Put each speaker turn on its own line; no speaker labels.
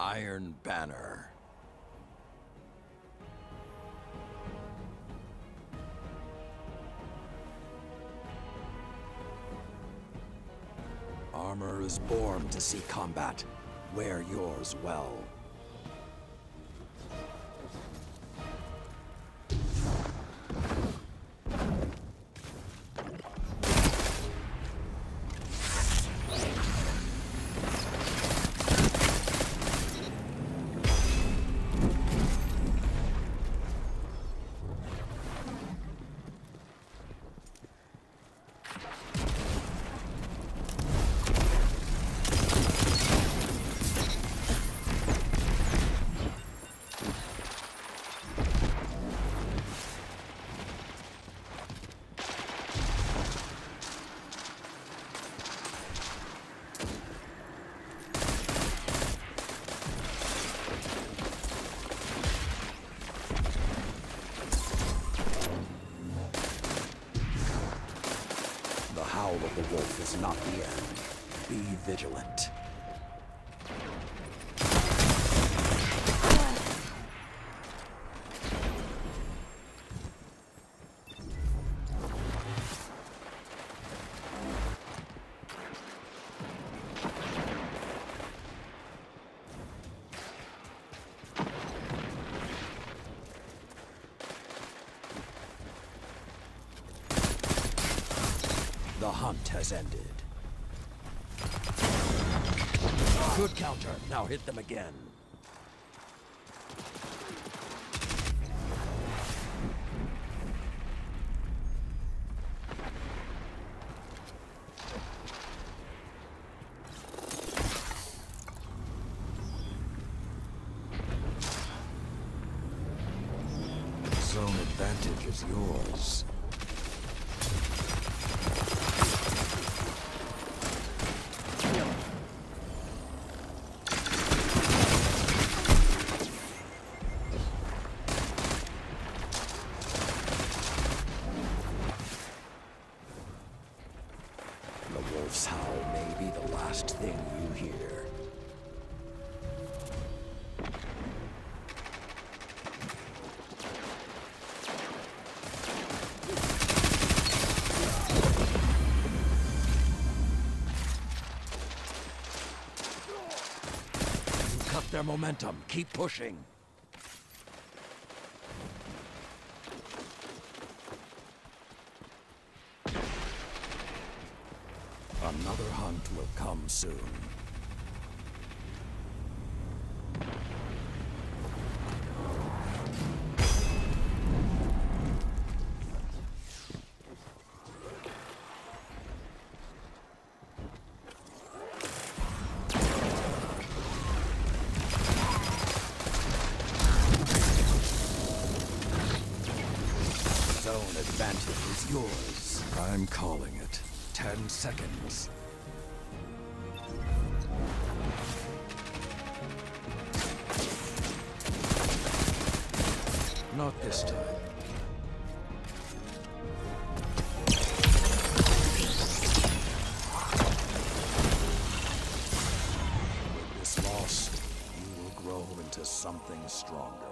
Iron Banner. Armor is born to see combat. Wear yours well. Howl of the wolf is not the end. Be vigilant. The hunt has ended. Good counter. Now hit them again. Zone advantage is yours. Be the last thing you hear. Cut their momentum. Keep pushing. Another hunt will come soon. Zone advantage is yours. I'm calling it. Ten seconds. Not this time. With this loss, you will grow into something stronger.